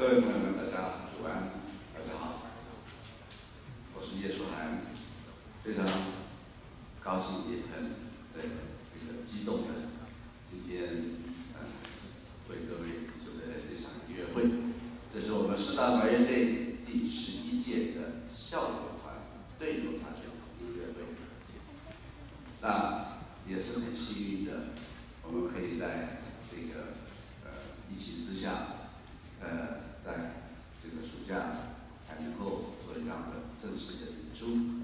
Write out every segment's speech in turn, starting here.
ten 式的演出。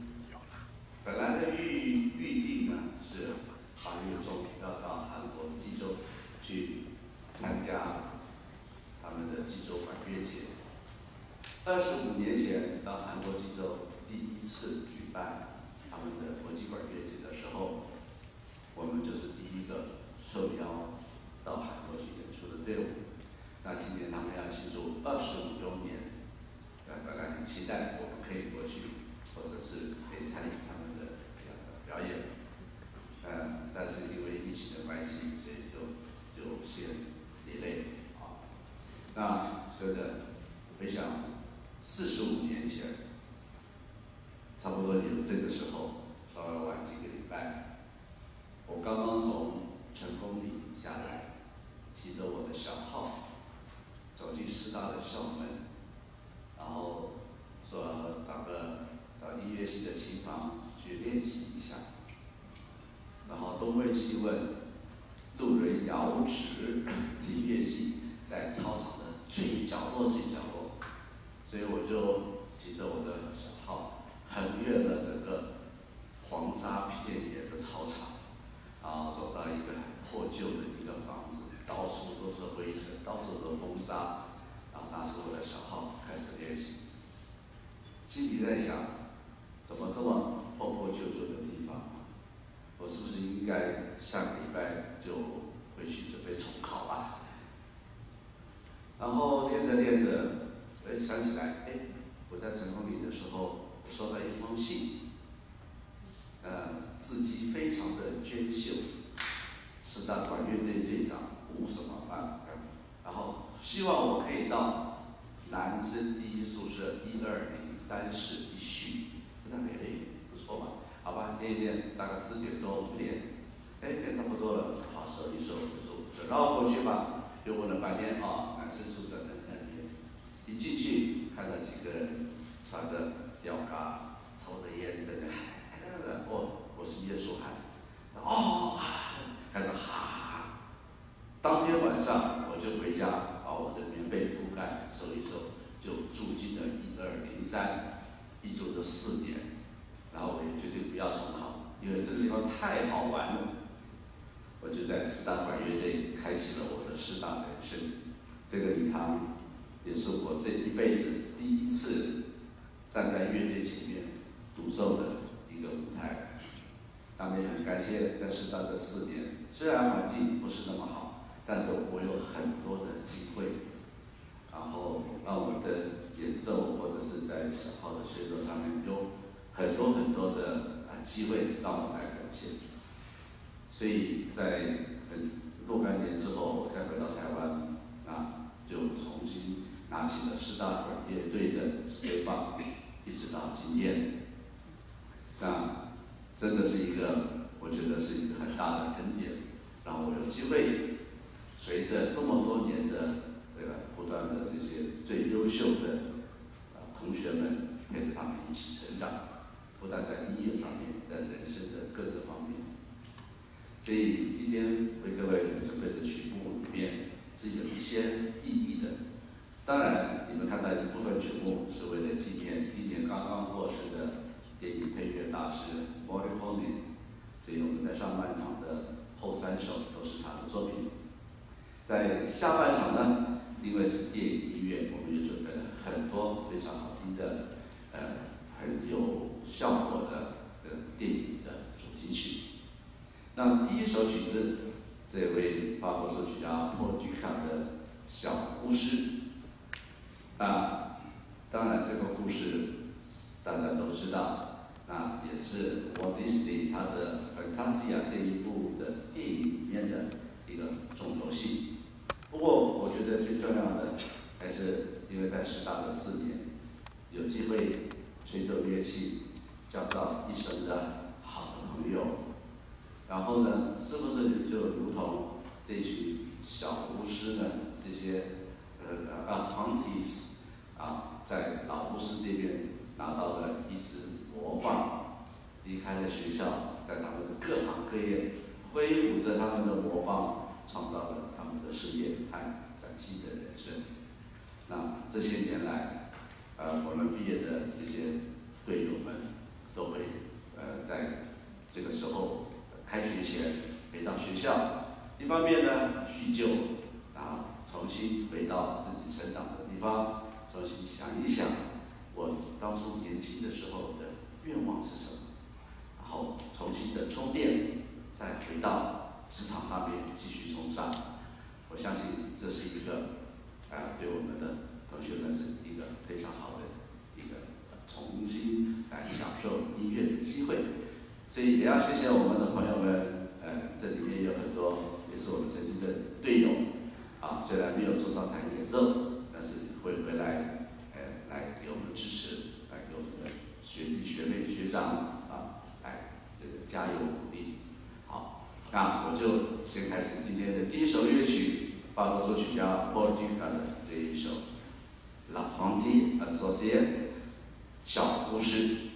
本来的预预定呢是八月中要到韩国济州去参加他们的济州管乐节。二十五年前到韩国济州第一次举办他们的国际管乐节的时候，我们就是第一个受邀到韩国去演出的队伍。那今年他们要庆祝二十五周年，呃，本来很期待我们可以过去，或者是可以参与他们。表演，呃，但是因为疫情的关系，所以就就先离类啊。那真的回想四十五年前，差不多有这个时候，稍微晚几个礼拜，我刚刚从成功里下来，提着我的小号走进师大的校门，然后说找个找音乐系的琴房去练习。然后东问西问，路人遥指音乐系在操场的最角落最角落，所以我就骑着我的小号，横越了整个黄沙遍野的操场，然后走到一个很破旧的一个房子，到处都是灰尘，到处都是风沙，然后拿出我的小号开始练习，心里在想，怎么这么破破旧旧的地方？我是不是应该下个礼拜就回去准备重考啊？然后练着练着，哎，想起来，哎，我在成功里的时候收到一封信，呃，字迹非常的娟秀，师大管乐队队长吴什么啊，然后希望我可以到男生第一宿舍一二零三室一续，不知道哪里不错吧？好吧，练一练，大概四点多五点，哎，也差不多了，好收一收就就绕过去又问了半天啊，男生宿舍在那边，一进去看到几个人穿着吊嘎，抽着烟在那，哎，那个哦，我是叶树涵，哦，开始哈，当天晚上我就回家把我的棉被铺盖收一收，就住进了一二零三，一住就四年。然后我也决定不要重考，因为这个地方太好玩了。我就在师大管乐队开启了我的师大人生。这个礼堂也是我这一辈子第一次站在乐队前面独奏的一个舞台。那么也很感谢在师大这四年，虽然环境不是那么好，但是我有很多的机会，然后让我的演奏或者是在小号的学奏上面有。很多很多的机会让我来表现，所以在很若干年之后，我再回到台湾，啊，就重新拿起了师大管乐队的指挥棒，一直到今天，那真的是一个，我觉得是一个很大的恩典，让我有机会随着这么多年的这个不断的这些最优秀的啊同学们跟着他们一起成长。不但在音乐上面，在人生的各个方面，所以今天为各位准备的曲目里面是有一些意义的。当然，你们看到一部分曲目是为了纪念今年刚刚过世的电影配乐大师 Morricone，所以我们在上半场的后三首都是他的作品。在下半场呢，因为是电影音乐，我们也准备了很多非常好听的，呃，很有。效果的呃电影的主题曲。那第一首曲子，这位法国作曲家波迪卡的小故事。啊，当然这个故事大家都知道，那也是沃迪斯蒂他的《芬塔西亚》这一部的电影里面的一个重头戏。不过我觉得最重要的还是因为在师大的四年，有机会吹奏乐器。交到一生的好朋友。然后呢，是不是就如同这群小巫师呢？这些呃啊团体啊，在老巫师这边拿到了一支魔棒，离开了学校，在他们的各行各业挥舞着他们的魔棒，创造了他们的事业和崭新的人生。那这些年来，呃，我们毕业的这些队友们都会呃在这个时候开学前回到学校，一方面呢叙旧，然后重新回到自己成长的地方，重新想一想我当初年轻的时候的愿望是什么，然后重新的充电，再回到职场上面继续冲上。我相信这是一个。啊，对我们的同学们是一个非常好的一个重新来享受音乐的机会，所以也要谢谢我们的朋友们，呃，这里面有很多也是我们曾经的队友，啊，虽然没有坐上台演奏，但是会回来，呃，来给我们支持，来给我们的学弟学妹学长啊，来这个加油鼓励。好，那我就先开始今天的第一首乐曲。法国作曲家 Paul Dukas 的这一首《La Fontaine Associée》小故事。